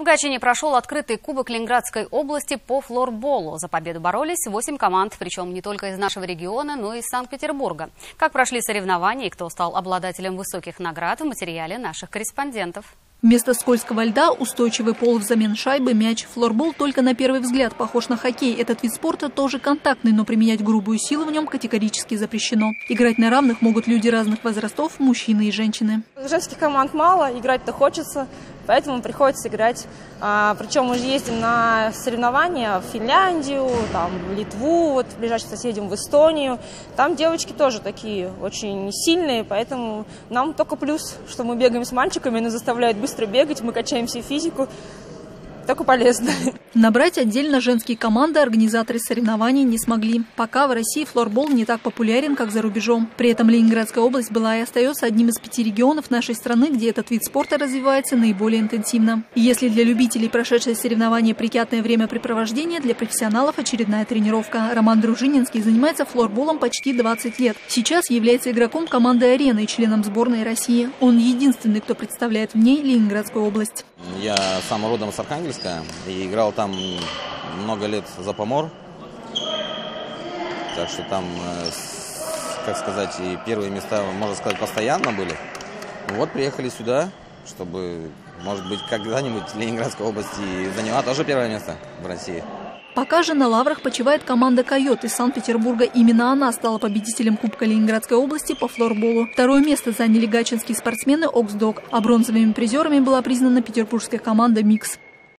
В Гатчине прошел открытый кубок Ленинградской области по флорболу. За победу боролись 8 команд, причем не только из нашего региона, но и из Санкт-Петербурга. Как прошли соревнования и кто стал обладателем высоких наград в материале наших корреспондентов. Вместо скользкого льда устойчивый пол взамен шайбы, мяч. Флорбол только на первый взгляд похож на хоккей. Этот вид спорта тоже контактный, но применять грубую силу в нем категорически запрещено. Играть на равных могут люди разных возрастов, мужчины и женщины. Женских команд мало, играть-то хочется, поэтому приходится играть. А, причем мы же ездим на соревнования в Финляндию, там, в Литву, вот ближайшим соседям в Эстонию. Там девочки тоже такие очень сильные, поэтому нам только плюс, что мы бегаем с мальчиками, нас заставляют быстро бегать, мы качаем себе физику только полезно. Набрать отдельно женские команды организаторы соревнований не смогли. Пока в России флорбол не так популярен, как за рубежом. При этом Ленинградская область была и остается одним из пяти регионов нашей страны, где этот вид спорта развивается наиболее интенсивно. И если для любителей прошедшее соревнование приятное времяпрепровождение, для профессионалов очередная тренировка. Роман Дружининский занимается флорболом почти 20 лет. Сейчас является игроком команды «Арена» и членом сборной России. Он единственный, кто представляет в ней Ленинградскую область. Я сам родом с Архангельска и играл там много лет за помор. Так что там, э, как сказать, и первые места, можно сказать, постоянно были. Вот приехали сюда, чтобы, может быть, когда-нибудь Ленинградской области заняла тоже первое место в России. Пока же на лаврах почивает команда «Койот» из Санкт-Петербурга. Именно она стала победителем Кубка Ленинградской области по флорболу. Второе место заняли гатчинские спортсмены «Оксдог», а бронзовыми призерами была признана петербургская команда «Микс».